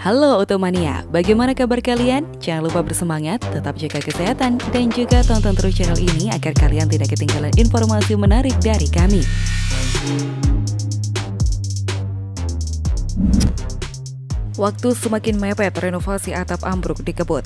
Halo Otomania, bagaimana kabar kalian? Jangan lupa bersemangat, tetap jaga kesehatan, dan juga tonton terus channel ini agar kalian tidak ketinggalan informasi menarik dari kami. Waktu semakin mepet, renovasi atap ambruk dikebut.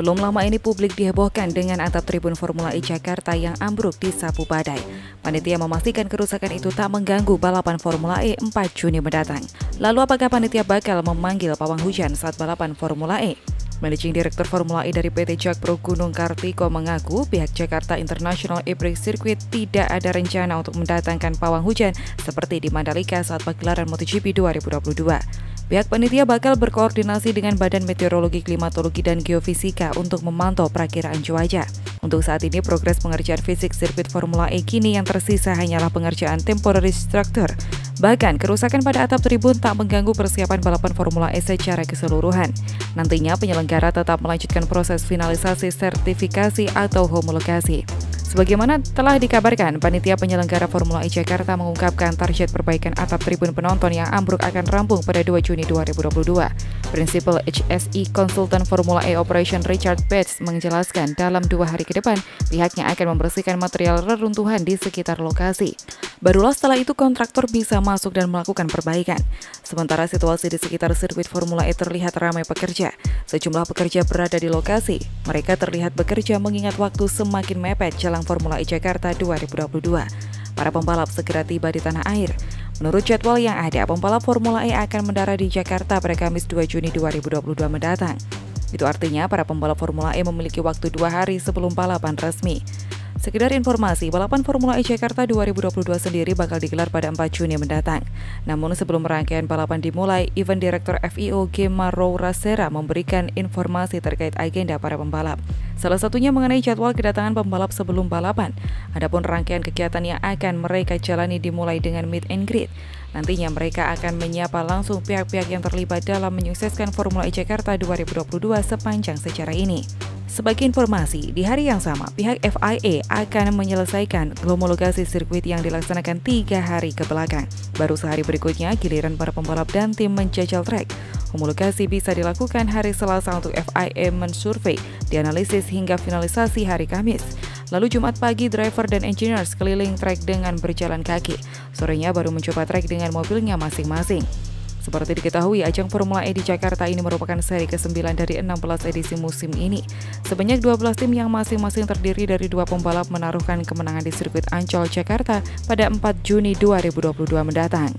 Belum lama ini publik dihebohkan dengan atap tribun Formula E Jakarta yang ambruk di sapu badai. Panitia memastikan kerusakan itu tak mengganggu balapan Formula E 4 Juni mendatang. Lalu apakah panitia bakal memanggil pawang hujan saat balapan Formula E? Managing Director Formula E dari PT Jakpro Gunung Kartiko mengaku pihak Jakarta International E-Prix Circuit tidak ada rencana untuk mendatangkan pawang hujan seperti di Mandalika saat pagelaran MotoGP 2022. Pihak panitia bakal berkoordinasi dengan Badan Meteorologi, Klimatologi, dan Geofisika untuk memantau perakiraan cuaca. Untuk saat ini, progres pengerjaan fisik sirkuit Formula E kini yang tersisa hanyalah pengerjaan temporary structure. Bahkan, kerusakan pada atap tribun tak mengganggu persiapan balapan Formula E secara keseluruhan. Nantinya, penyelenggara tetap melanjutkan proses finalisasi sertifikasi atau homologasi. Sebagaimana telah dikabarkan, panitia penyelenggara Formula E Jakarta mengungkapkan target perbaikan atap tribun penonton yang ambruk akan rampung pada 2 Juni 2022. Prinsipal HSE Konsultan Formula E Operation Richard Bates menjelaskan dalam dua hari ke depan, pihaknya akan membersihkan material reruntuhan di sekitar lokasi. Barulah setelah itu kontraktor bisa masuk dan melakukan perbaikan. Sementara situasi di sekitar sirkuit Formula E terlihat ramai pekerja. Sejumlah pekerja berada di lokasi. Mereka terlihat bekerja mengingat waktu semakin mepet jelang Formula E Jakarta 2022. Para pembalap segera tiba di tanah air. Menurut jadwal yang ada, pembalap Formula E akan mendarat di Jakarta pada Kamis 2 Juni 2022 mendatang. Itu artinya para pembalap Formula E memiliki waktu dua hari sebelum balapan resmi. Sekedar informasi, balapan Formula E Jakarta 2022 sendiri bakal digelar pada 4 Juni mendatang. Namun sebelum rangkaian balapan dimulai, event Direktur FIO Gemma Rasera memberikan informasi terkait agenda para pembalap. Salah satunya mengenai jadwal kedatangan pembalap sebelum balapan. Adapun rangkaian kegiatan yang akan mereka jalani dimulai dengan meet and greet. Nantinya mereka akan menyapa langsung pihak-pihak yang terlibat dalam menyukseskan Formula E Jakarta 2022 sepanjang sejarah ini. Sebagai informasi, di hari yang sama, pihak FIA akan menyelesaikan homologasi sirkuit yang dilaksanakan tiga hari ke belakang. Baru sehari berikutnya, giliran para pembalap dan tim menjajal track. Homologasi bisa dilakukan hari Selasa untuk FIA mensurvey, dianalisis hingga finalisasi hari Kamis. Lalu Jumat pagi, driver dan engineers keliling track dengan berjalan kaki. Sorenya baru mencoba track dengan mobilnya masing-masing. Seperti diketahui, ajang Formula E di Jakarta ini merupakan seri ke-9 dari 16 edisi musim ini. Sebanyak 12 tim yang masing-masing terdiri dari dua pembalap menaruhkan kemenangan di sirkuit Ancol, Jakarta pada 4 Juni 2022 mendatang.